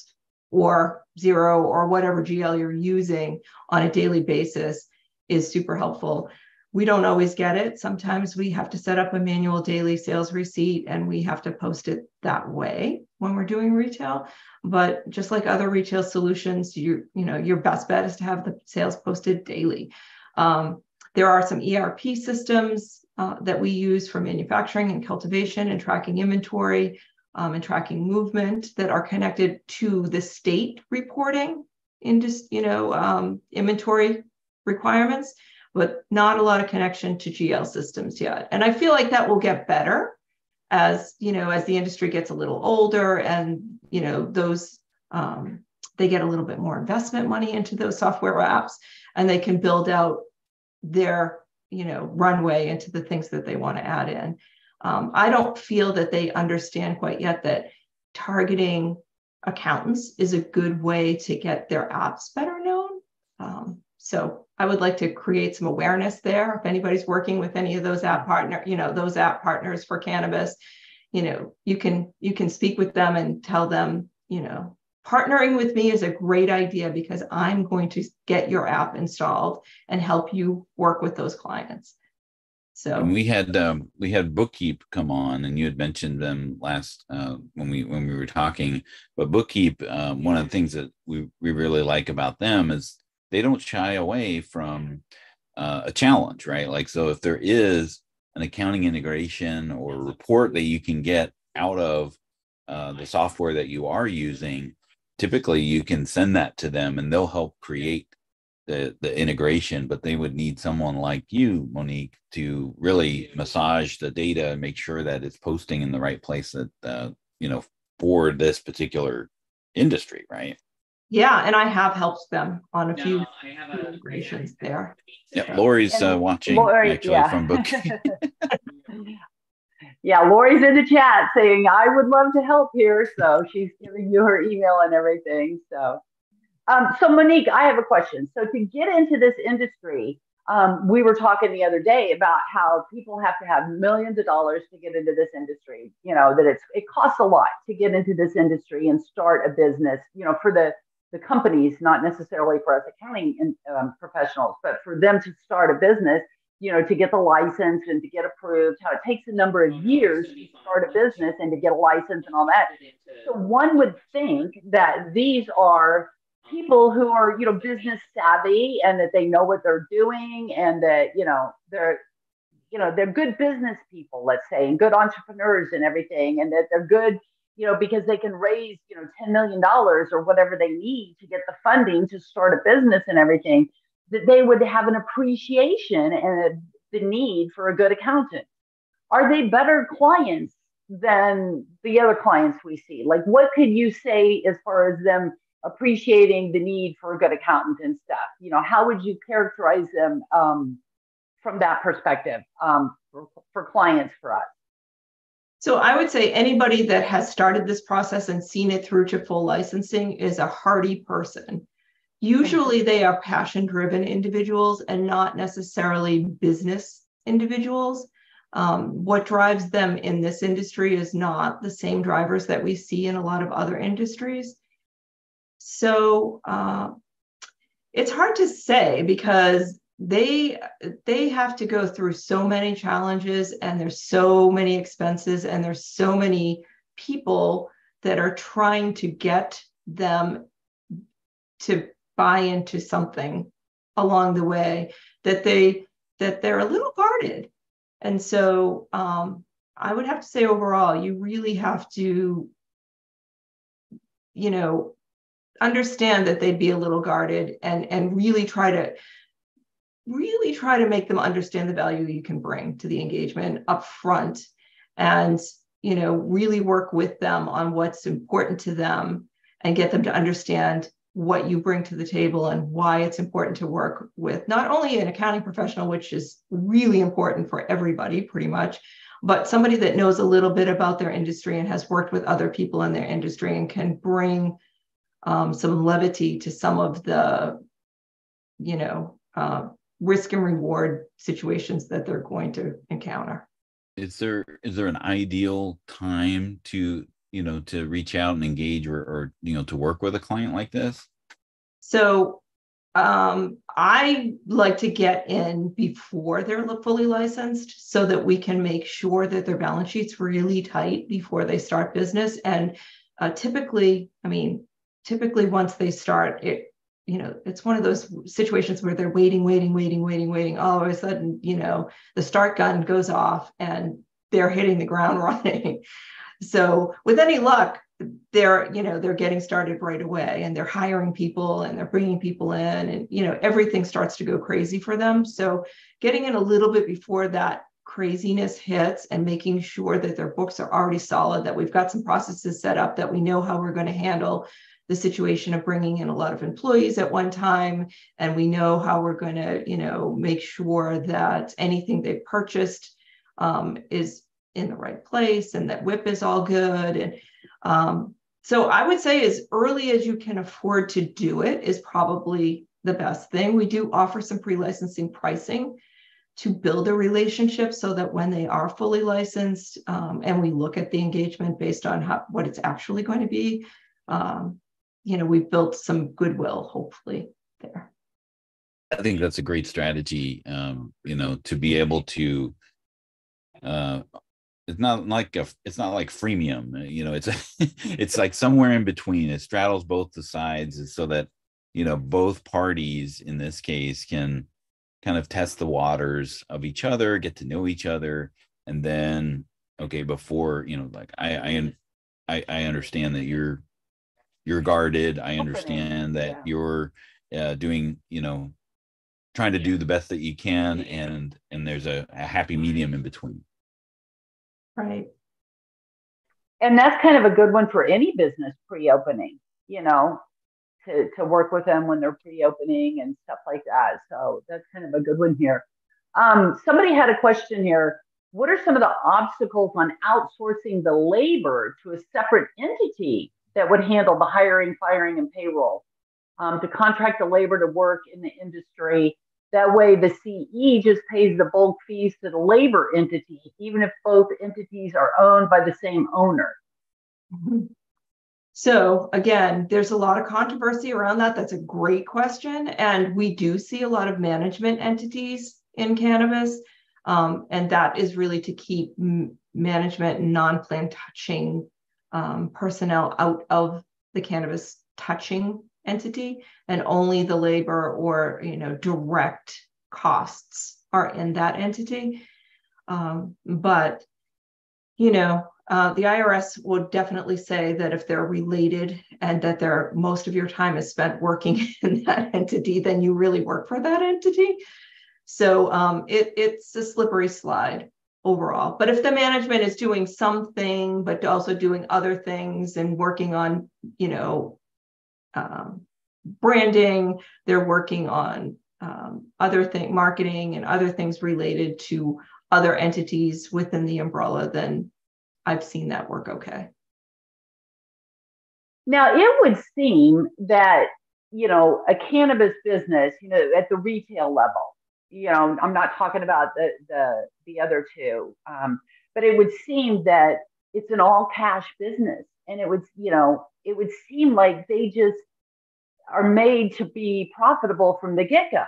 or Xero or whatever GL you're using on a daily basis is super helpful. We don't always get it. Sometimes we have to set up a manual daily sales receipt and we have to post it that way when we're doing retail. But just like other retail solutions, you you know your best bet is to have the sales posted daily. Um, there are some ERP systems uh, that we use for manufacturing and cultivation and tracking inventory um, and tracking movement that are connected to the state reporting in just you know um, inventory requirements but not a lot of connection to GL systems yet. And I feel like that will get better as you know as the industry gets a little older and you know those um, they get a little bit more investment money into those software apps and they can build out their you know runway into the things that they want to add in um, i don't feel that they understand quite yet that targeting accountants is a good way to get their apps better known um, so I would like to create some awareness there. If anybody's working with any of those app partner, you know, those app partners for cannabis, you know, you can you can speak with them and tell them, you know, partnering with me is a great idea because I'm going to get your app installed and help you work with those clients. So and we had um, we had Bookkeep come on, and you had mentioned them last uh, when we when we were talking. But Bookkeep, um, one of the things that we we really like about them is they don't shy away from uh, a challenge, right? Like, so if there is an accounting integration or report that you can get out of uh, the software that you are using, typically you can send that to them and they'll help create the the integration but they would need someone like you monique to really massage the data and make sure that it's posting in the right place that uh, you know for this particular industry right yeah, and I have helped them on a no, few integrations there. Yeah, Lori's uh, watching Lori, actually yeah. from Book. yeah, Lori's in the chat saying I would love to help here, so she's giving you her email and everything. So, um, so Monique, I have a question. So to get into this industry, um, we were talking the other day about how people have to have millions of dollars to get into this industry. You know that it's it costs a lot to get into this industry and start a business. You know, for the the companies, not necessarily for us accounting in, um, professionals, but for them to start a business. You know, to get the license and to get approved, how it takes a number of years to start a business and to get a license and all that. So one would think that these are people who are you know business savvy and that they know what they're doing and that you know they're you know they're good business people let's say and good entrepreneurs and everything and that they're good you know because they can raise you know 10 million dollars or whatever they need to get the funding to start a business and everything that they would have an appreciation and a, the need for a good accountant are they better clients than the other clients we see like what could you say as far as them appreciating the need for a good accountant and stuff. You know, how would you characterize them um, from that perspective um, for, for clients for us? So I would say anybody that has started this process and seen it through to full licensing is a hardy person. Usually they are passion driven individuals and not necessarily business individuals. Um, what drives them in this industry is not the same drivers that we see in a lot of other industries. So uh, it's hard to say because they they have to go through so many challenges and there's so many expenses and there's so many people that are trying to get them to buy into something along the way that they that they're a little guarded. And so um, i would have to say overall you really have to you know understand that they'd be a little guarded and and really try to really try to make them understand the value you can bring to the engagement up front and you know really work with them on what's important to them and get them to understand what you bring to the table and why it's important to work with not only an accounting professional which is really important for everybody pretty much but somebody that knows a little bit about their industry and has worked with other people in their industry and can bring um, some levity to some of the, you know, uh, risk and reward situations that they're going to encounter. Is there is there an ideal time to you know to reach out and engage or, or you know to work with a client like this? So um, I like to get in before they're fully licensed so that we can make sure that their balance sheet's really tight before they start business. And uh, typically, I mean, typically once they start it you know it's one of those situations where they're waiting waiting waiting waiting waiting. All of a sudden you know the start gun goes off and they're hitting the ground running. So with any luck they're you know they're getting started right away and they're hiring people and they're bringing people in and you know everything starts to go crazy for them. So getting in a little bit before that craziness hits and making sure that their books are already solid that we've got some processes set up that we know how we're going to handle the situation of bringing in a lot of employees at one time. And we know how we're going to you know make sure that anything they've purchased um, is in the right place and that WIP is all good. And um, so i would say as early as you can afford to do it is probably the best thing. We do offer some pre-licensing pricing to build a relationship so that when they are fully licensed um, and we look at the engagement based on how, what it's actually going to be um, you know we've built some goodwill hopefully there. I think that's a great strategy um you know to be able to uh it's not like a it's not like freemium uh, you know it's it's like somewhere in between. It straddles both the sides so that you know both parties in this case can kind of test the waters of each other get to know each other and then okay before you know like i i i, I understand that you're you're guarded. I understand that yeah. you're uh, doing you know trying to do the best that you can and and there's a, a happy medium in between. Right. And that's kind of a good one for any business pre-opening you know to, to work with them when they're pre-opening and stuff like that. So that's kind of a good one here. Um, somebody had a question here. What are some of the obstacles on outsourcing the labor to a separate entity that would handle the hiring, firing, and payroll. Um, to contract the labor to work in the industry That way, the CE just pays the bulk fees to the labor entity, even if both entities are owned by the same owner. Mm-hmm. So again, there's a lot of controversy around that. That's a great question. And we do see a lot of management entities in cannabis. Um, and that is really to keep m- management non-plant touching um, personnel out of the cannabis touching entity and only the labor or you know direct costs are in that entity um, but you know uh, the IRS would definitely say that if they're related and that they're most of your time is spent working in that entity, then you really work for that entity. So um, it, it's a slippery slide overall. But if the management is doing something, but also doing other things and working on, you know, um, branding, they're working on um, other thing, marketing and other things related to other entities within the umbrella, then I've seen that work okay. Now, it would seem that, you know, a cannabis business, you know, at the retail level, you know, I'm not talking about the the, the other two, um, but it would seem that it's an all cash business. And it would, you know, it would seem like they just are made to be profitable from the get go.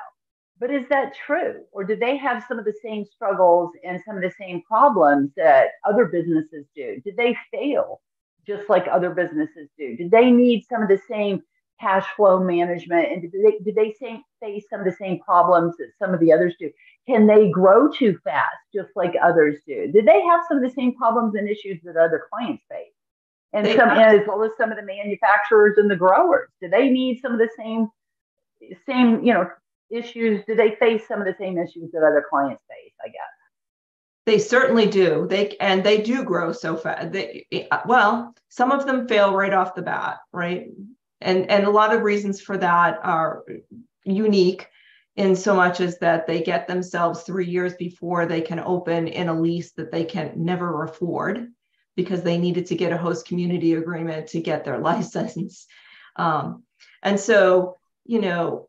But is that true? Or do they have some of the same struggles and some of the same problems that other businesses do? Did they fail just like other businesses do? Did they need some of the same cash flow management? And did they, did they face some of the same problems that some of the others do? Can they grow too fast just like others do? Did they have some of the same problems and issues that other clients face? And some, and as well as some of the manufacturers and the growers, do they need some of the same same you know issues do they face some of the same issues that other clients face i guess they certainly do they and they do grow so fast they well some of them fail right off the bat right and and a lot of reasons for that are unique in so much as that they get themselves three years before they can open in a lease that they can never afford because they needed to get a host community agreement to get their license. Um, and so you know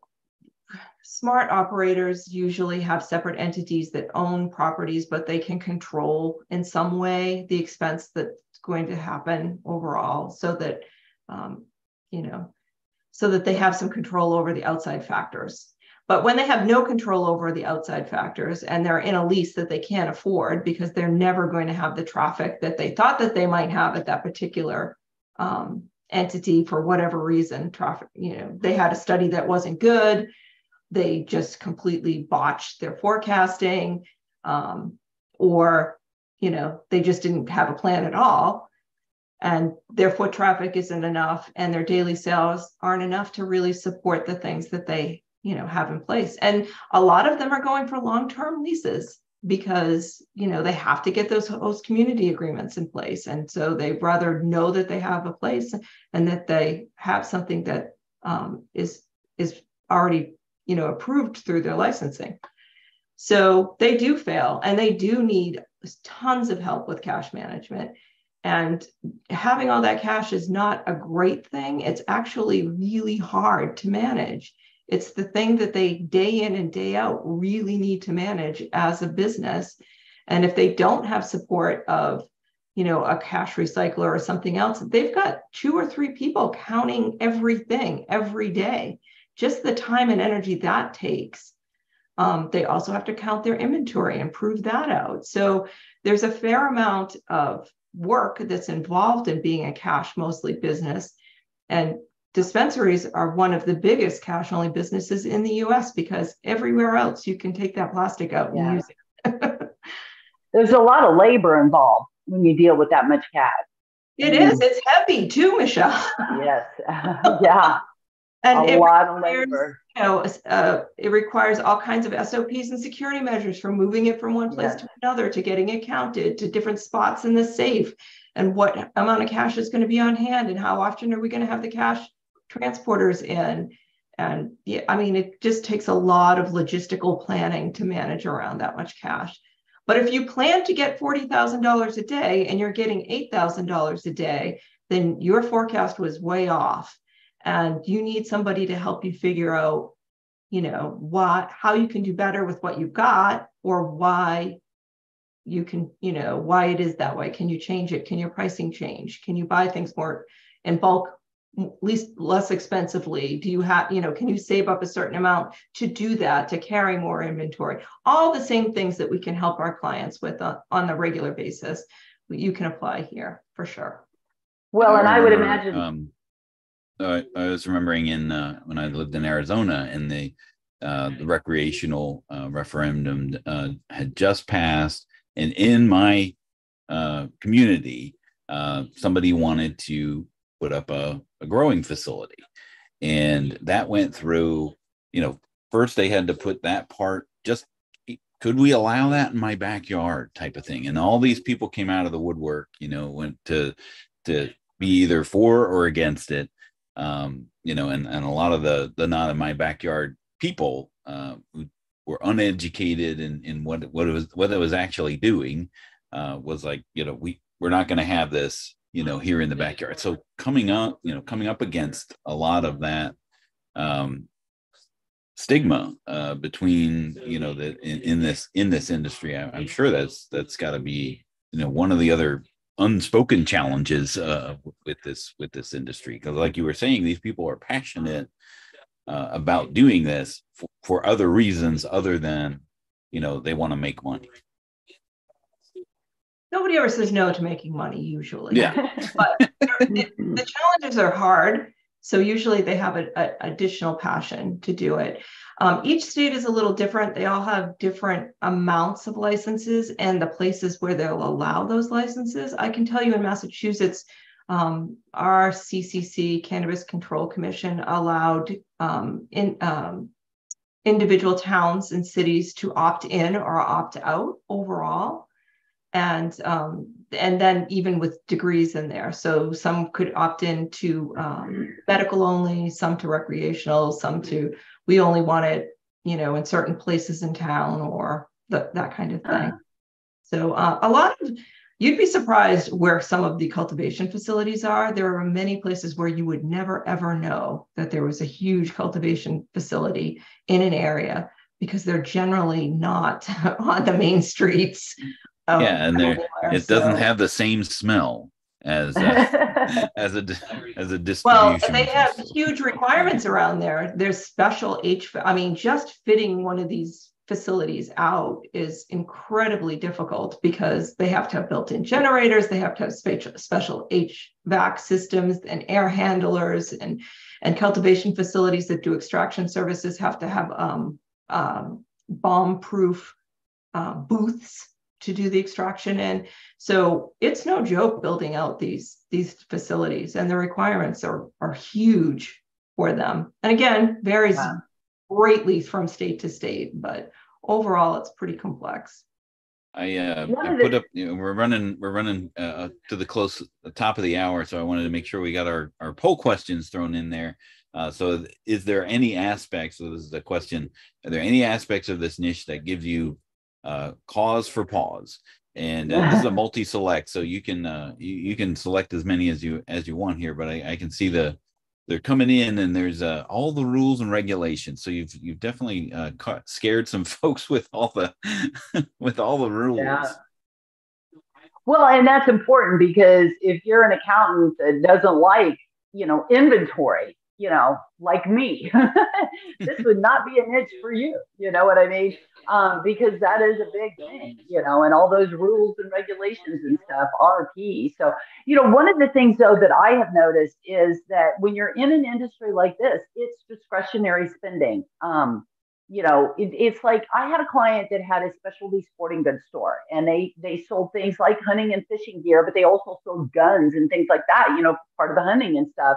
smart operators usually have separate entities that own properties, but they can control in some way the expense that's going to happen overall so that, um, you know, so that they have some control over the outside factors. But when they have no control over the outside factors and they're in a lease that they can't afford because they're never going to have the traffic that they thought that they might have at that particular um, entity for whatever reason, traffic, you know, they had a study that wasn't good they just completely botched their forecasting um, or you know they just didn't have a plan at all and their foot traffic isn't enough and their daily sales aren't enough to really support the things that they you know have in place. And a lot of them are going for long-term leases because you know they have to get those host community agreements in place. And so they rather know that they have a place and that they have something that um, is is already you know approved through their licensing. So they do fail and they do need tons of help with cash management and having all that cash is not a great thing it's actually really hard to manage it's the thing that they day in and day out really need to manage as a business and if they don't have support of you know a cash recycler or something else they've got two or three people counting everything every day just the time and energy that takes. Um, they also have to count their inventory and prove that out. So there's a fair amount of work that's involved in being a cash mostly business. And dispensaries are one of the biggest cash only businesses in the US because everywhere else you can take that plastic out yeah. and use it. there's a lot of labor involved when you deal with that much cash. It mm. is. It's heavy too, Michelle. yes. yeah and a it lot requires, of labor. You know, uh, it requires all kinds of SOPs and security measures from moving it from one place to another to getting it counted to different spots in the safe and what amount of cash is going to be on hand and how often are we going to have the cash transporters in. And yeah, I mean, it just takes a lot of logistical planning to manage around that much cash. But if you plan to get $40,000 a day and you're getting $8,000 a day, then your forecast was way off and you need somebody to help you figure out you know, why, how you can do better with what you've got or why you can, you know, why it is that way. Can you change it? Can your pricing change? Can you buy things more in bulk, least less expensively? Do you have, you know, can you save up a certain amount to do that, to carry more inventory? All the same things that we can help our clients with on, on a regular basis, you can apply here for sure. Well, and I would imagine. Um, I, I was remembering in uh, when I lived in Arizona, and the uh, the recreational uh, referendum uh, had just passed, and in my uh, community, uh, somebody wanted to put up a, a growing facility, and that went through. You know, first they had to put that part just could we allow that in my backyard type of thing? And all these people came out of the woodwork you know went to to be either for or against it um, you know and and a lot of the the not in my backyard people uh, who were uneducated in in what what it was what it was actually doing uh, was like you know we we're not going to have this you know here in the backyard. So coming up you know coming up against a lot of that um, stigma uh, between you know that in, in, this in this industry I, am sure that's that's got to be you know one of the other unspoken challenges uh, with this with this industry. Because like you were saying these people are passionate uh, about doing this for, for other reasons other than you know they want to make money. Nobody ever says no to making money usually. Yeah. But the, the challenges are hard so usually they have an additional passion to do it. Um, each state is a little different. They all have different amounts of licenses and the places where they'll allow those licenses. I can tell you in Massachusetts, um, our CCC, Cannabis Control Commission, allowed um, in, um, individual towns and cities to opt in or opt out overall and um, and then even with degrees in there. So some could opt in to um, medical only, some to recreational, some to we only want it, you know, in certain places in town or the, that kind of thing. Uh-huh. So uh, a lot of you'd be surprised where some of the cultivation facilities are. There are many places where you would never ever know that there was a huge cultivation facility in an area because they're generally not on the main streets yeah, and it doesn't have the same smell as uh, as a as a distribution. Well, they have huge requirements around there. There's special H. I mean, just fitting one of these facilities out is incredibly difficult because they have to have built-in generators, they have to have special HVAC systems and air handlers, and and cultivation facilities that do extraction services have to have um, um, bomb-proof uh, booths to do the extraction in. So it's no joke building out these these facilities, and the requirements are are huge for them. And again, varies yeah. greatly from state to state, but overall, it's pretty complex. I, uh, I put up. You know, we're running. We're running uh, to the close the top of the hour, so I wanted to make sure we got our our poll questions thrown in there. Uh, so, is there any aspects? So, this is a question. Are there any aspects of this niche that gives you uh, cause for pause. And uh, this is a multi-select so you can uh, you, you, can select as many as you as you want here but I, I can see the they're coming in and there's uh, all the rules and regulations. So you've you've definitely uh, caught, scared some folks with all the with all the rules. Yeah. well and that's important because if you're an accountant that doesn't like you know inventory you know like me this would not be a niche for you you know what i mean um, because that is a big thing, you know, and all those rules and regulations and stuff are key. So, you know, one of the things though that I have noticed is that when you're in an industry like this, it's discretionary spending. Um, you know, it, it's like I had a client that had a specialty sporting goods store, and they they sold things like hunting and fishing gear, but they also sold guns and things like that. You know, part of the hunting and stuff.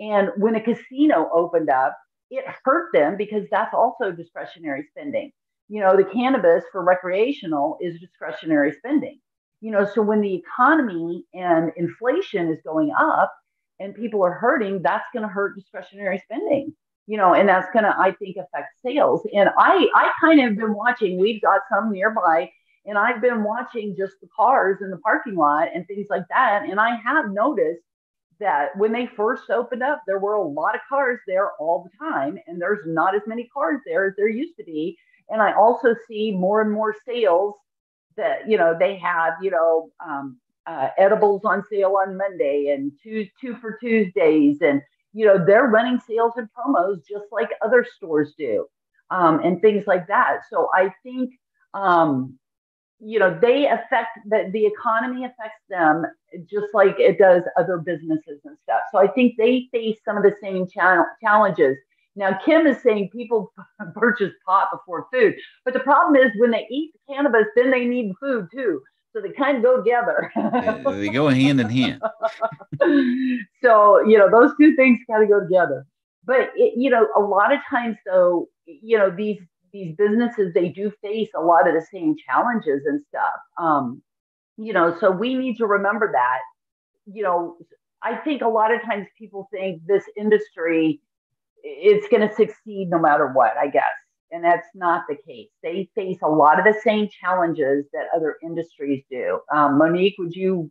And when a casino opened up, it hurt them because that's also discretionary spending you know, the cannabis for recreational is discretionary spending. You know, so when the economy and inflation is going up and people are hurting, that's going to hurt discretionary spending. You know, and that's going to, I think, affect sales. And I, I kind of been watching. We've got some nearby, and I've been watching just the cars in the parking lot and things like that. And I have noticed that when they first opened up, there were a lot of cars there all the time, and there's not as many cars there as there used to be. And I also see more and more sales that you know they have you know um, uh, edibles on sale on Monday and two two for Tuesdays, and you know they're running sales and promos just like other stores do, um, and things like that. So I think um, you know they affect that the economy affects them just like it does other businesses and stuff. So I think they face some of the same cha- challenges. Now, Kim is saying people purchase pot before food, but the problem is when they eat cannabis, then they need food too. So they kind of go together. they go hand in hand. so, you know, those two things kind of go together. But, it, you know, a lot of times, though, you know, these these businesses they do face a lot of the same challenges and stuff um, you know so we need to remember that you know i think a lot of times people think this industry it's going to succeed no matter what i guess and that's not the case they face a lot of the same challenges that other industries do um, monique would you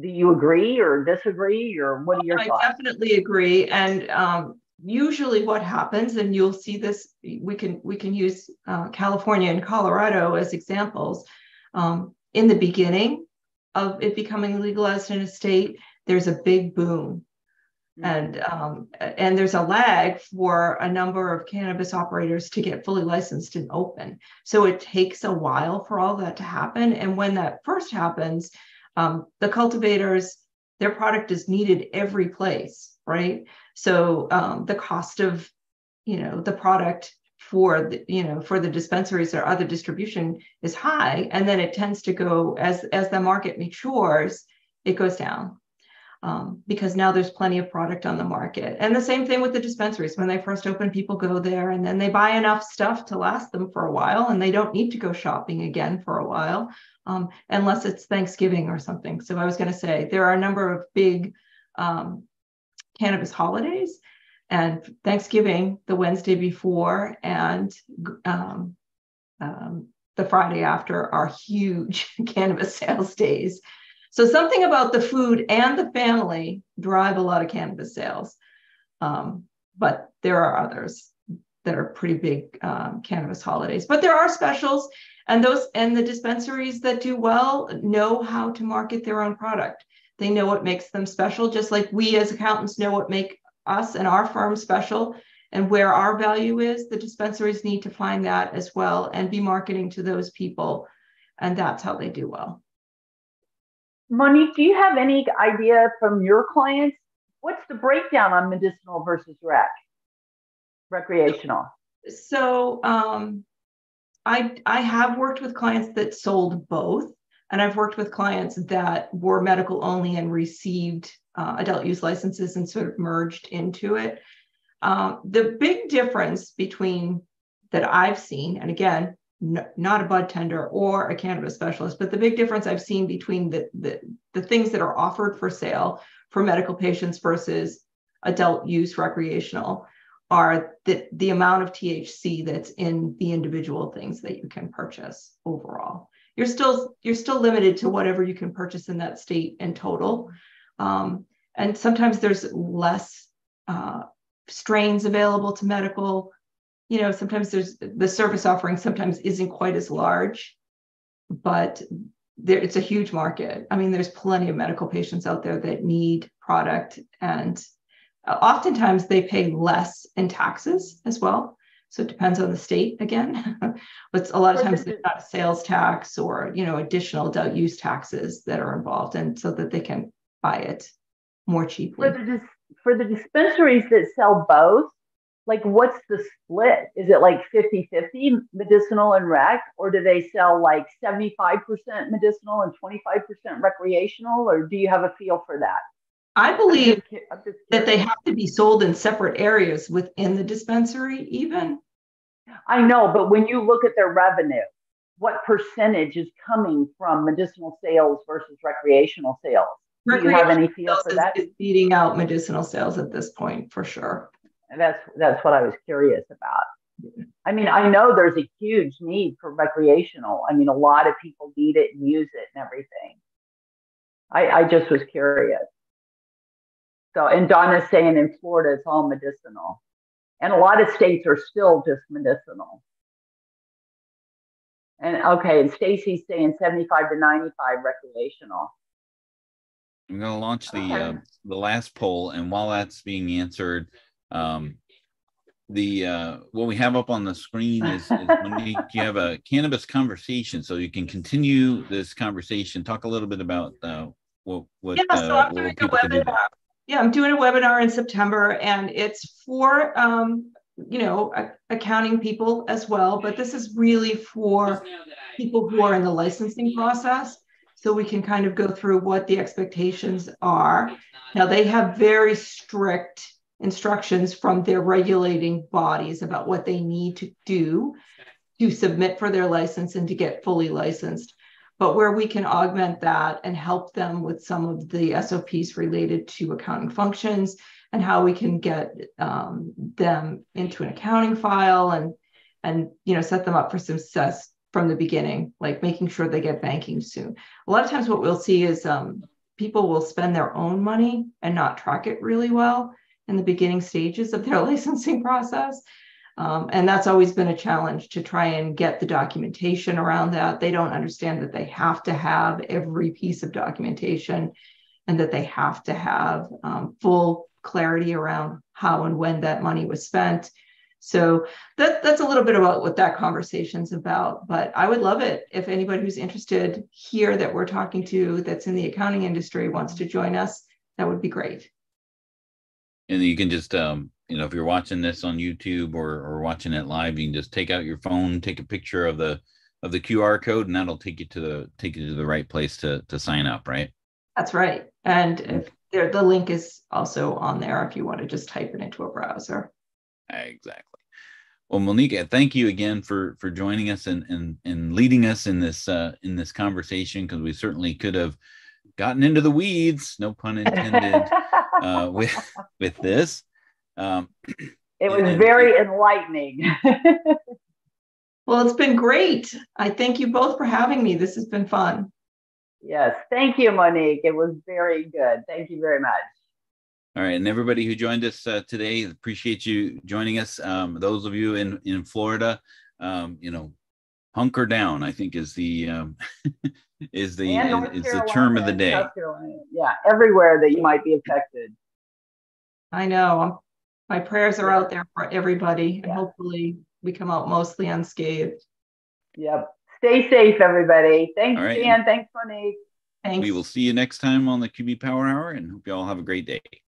do you agree or disagree or what are your I thoughts? definitely agree and um, usually what happens and you'll see this we can we can use uh, california and colorado as examples um, in the beginning of it becoming legalized in a state there's a big boom. Mm-hmm. and um, and there's a lag for a number of cannabis operators to get fully licensed and open. So it takes a while for all that to happen. And when that first happens um, the cultivators their product is needed every place right so um, the cost of, you know, the product for the, you know for the dispensaries or other distribution is high, and then it tends to go as as the market matures, it goes down. Um, because now there's plenty of product on the market. And the same thing with the dispensaries. When they first open, people go there and then they buy enough stuff to last them for a while, and they don't need to go shopping again for a while, um, unless it's Thanksgiving or something. So I was going to say there are a number of big um, cannabis holidays and Thanksgiving the Wednesday before and um, um, the Friday after are huge cannabis sales days. So something about the food and the family drive a lot of cannabis sales. Um, but there are others that are pretty big um, cannabis holidays. But there are specials, and those and the dispensaries that do well know how to market their own product. They know what makes them special, just like we as accountants know what make us and our firm special and where our value is. The dispensaries need to find that as well and be marketing to those people. And that's how they do well. Monique, do you have any idea from your clients? What's the breakdown on medicinal versus rec, recreational? So um, I I have worked with clients that sold both. And I've worked with clients that were medical only and received uh, adult use licenses and sort of merged into it. Um, the big difference between that I've seen, and again, n- not a bud tender or a cannabis specialist, but the big difference I've seen between the, the, the things that are offered for sale for medical patients versus adult use recreational are the, the amount of THC that's in the individual things that you can purchase overall you're still you're still limited to whatever you can purchase in that state in total. Um, and sometimes there's less uh, strains available to medical. You know sometimes there's the service offering sometimes isn't quite as large but there, it's a huge market. I mean there's plenty of medical patients out there that need product and uh, oftentimes they pay less in taxes as well so it depends on the state again. but a lot of times there's not a sales tax or you know additional adult use taxes that are involved, and so that they can buy it more cheaply. For the, for the dispensaries that sell both, like what's the split? Is it like 50-50 medicinal and rec, or do they sell like 75% medicinal and 25% recreational, or do you have a feel for that? I believe that they have to be sold in separate areas within the dispensary, even. I know, but when you look at their revenue, what percentage is coming from medicinal sales versus recreational sales? Do you have any feel for that? Is beating out medicinal sales at this point, for sure. That's that's what I was curious about. I mean, I know there's a huge need for recreational. I mean, a lot of people need it and use it and everything. I, I just was curious. So So, and Donna's saying in Florida, it's all medicinal. And a lot of states are still just medicinal. And okay, and Stacy's saying 75 to 95 recreational. I'm going to launch the okay. uh, the last poll, and while that's being answered, um, the uh, what we have up on the screen is, is when you, you, have a cannabis conversation, so you can continue this conversation. Talk a little bit about uh, what what, yeah, so uh, what people can do. Yeah, I'm doing a webinar in September, and it's for um, you know accounting people as well, but this is really for people who are in the licensing process so we can kind of go through what the expectations are. Now, they have very strict instructions from their regulating bodies about what they need to do to submit for their license and to get fully licensed. But where we can augment that and help them with some of the SOPs related to accounting functions and how we can get um, them into an accounting file and and you know set them up for success from the beginning, like making sure they get banking soon. A lot of times, what we'll see is um, people will spend their own money and not track it really well in the beginning stages of their licensing process. Um, and that's always been a challenge to try and get the documentation around that. They don't understand that they have to have every piece of documentation and that they have to have um, full clarity around how and when that money was spent so that that's a little bit about what that conversation's about. But I would love it if anybody who's interested here that we're talking to that's in the accounting industry wants to join us. That would be great. And you can just um, you know, if you're watching this on YouTube or or watching it live, you can just take out your phone, take a picture of the of the QR code, and that'll take you to the take you to the right place to to sign up, right? That's right. And if there, the link is also on there if you want to just type it into a browser. Exactly. Well, Monique, thank you again for for joining us and and and leading us in this uh, in this conversation because we certainly could have gotten into the weeds, no pun intended, uh, with with this. Um, it was and, very enlightening. well, it's been great. I thank you both for having me. This has been fun. Yes, thank you, Monique. It was very good. Thank you very much. All right, and everybody who joined us uh, today, appreciate you joining us. Um, those of you in in Florida, um, you know, hunker down. I think is the um, is the is, is the term of the day. Yeah, everywhere that you might be affected. I know. My prayers are out there for everybody, yeah. and hopefully we come out mostly unscathed. Yep. Stay safe, everybody. Thanks, right. Dan. Thanks, Monique. Thanks. We will see you next time on the QB Power Hour, and hope you all have a great day.